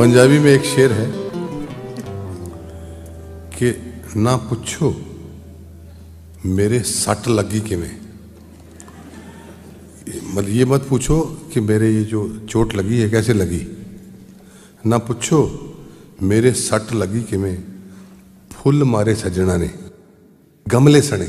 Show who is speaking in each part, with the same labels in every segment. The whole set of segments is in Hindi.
Speaker 1: पंजाबी में एक शेर है कि ना पूछो, मेरे सट लगी किमें मतलब ये मत पूछो कि मेरे ये जो चोट लगी है, कैसे लगी? ना पूछो, मेरे सट लगी किमें फुल मारे सजना ने, गमले सने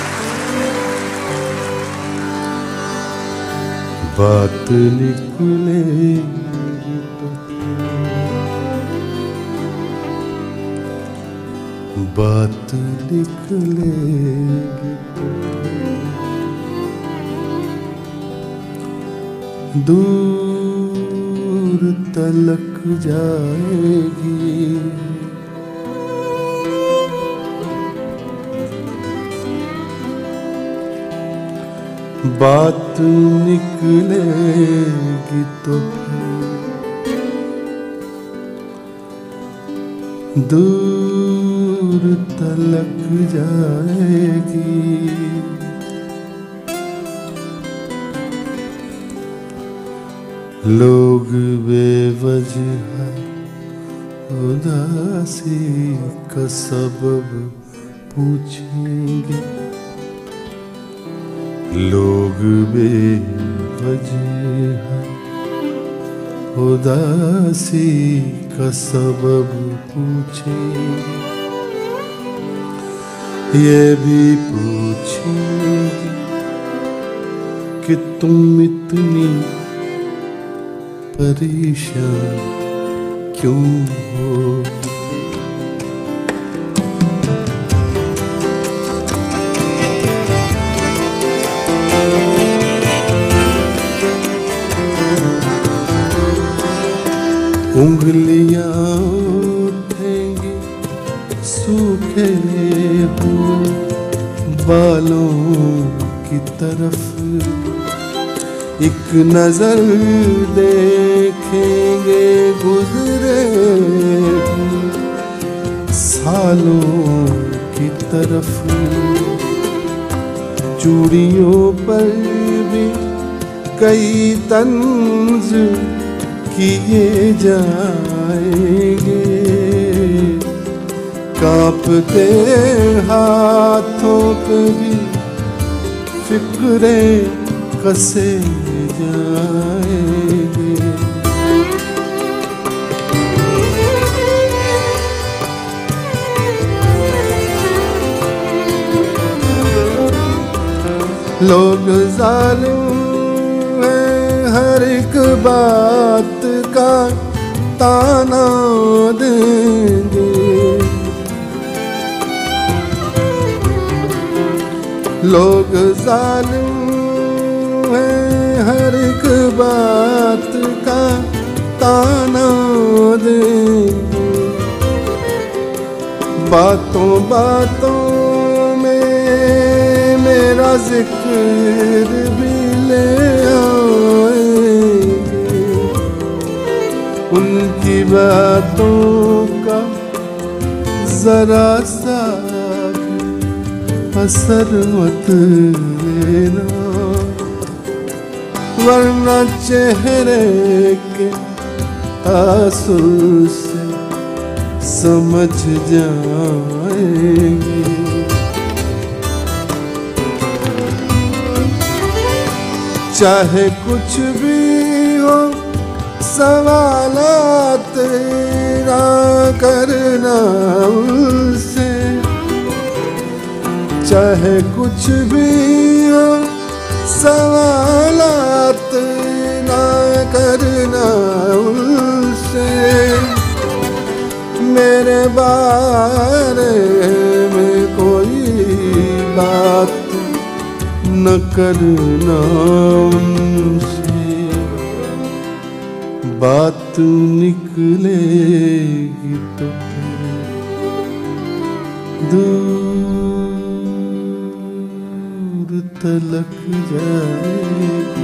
Speaker 1: बात निकलेगी तो। बात निकलेगी तो। दूर तलक जाएगी। बात निकलेगी तो दूर तलक जाएगी। लोग बेवजह उदासी का सबब पूछेंगे। लोग बेवजह उदासी का सबब पूछे। ये भी पूछेंगे कि तुम इतनी परेशान क्यों हो? उंगलियाँ उठेंगी, सूखे हो बालों की तरफ़। एक नज़र देखेंगे गुजरे सालों की तरफ़। चूड़ियों पर भी कई तंज किए जाएँगे। कांपते हाथों पे भी फिक्रे कसे जाएँगे। लोग जालिम हैं। हर एक बात का ताना देंगे। लोग जालिम हैं, हर एक बात का ताना देंगे। बातों बातों में मेरा ज़िक्र भी ले उनकी बातों का जरा सा असर मत लेना, वरना चेहरे के तासुर से समझ जाएँगे। चाहे कुछ भी हो सवालात ना करना उनसे। चाहे कुछ भी हो, सवालात ना करना उनसे। मेरे बारे में कोई बात न करना उनसे। बात निकलेगी तो दूर तलक जाएगी।